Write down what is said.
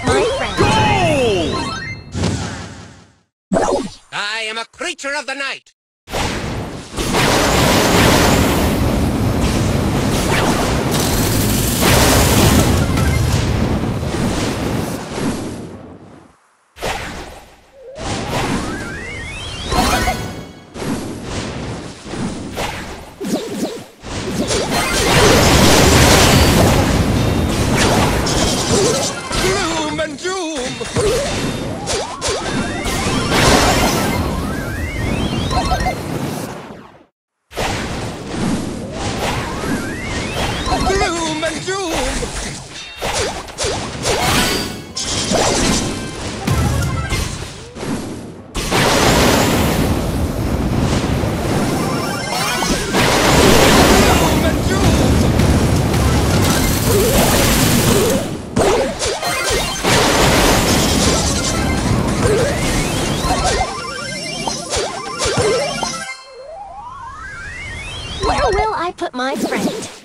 put my. Go! I am a creature of the night. I put my friend?